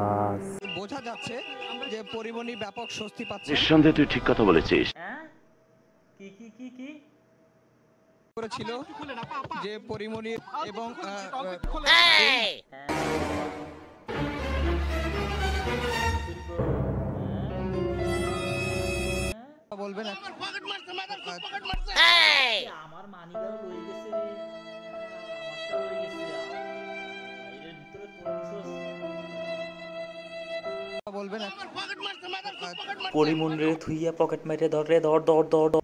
পাচ্ছে যে পরিমণি ব্যাপক স্বস্তি পাচ্ছে। নিঃসন্দেহে তুই ঠিক কথা বলেছিস। হ্যাঁ? কি কি কি কি? করেছিল যে পরিমণি এবং হ্যাঁ। বলবেন আমার মানি ব্যাগ রয়ে গেছে রে। বলবেন এক- পরিমুন রে থুইয়া পকেট মাইরে ধর ধর ধর ধর।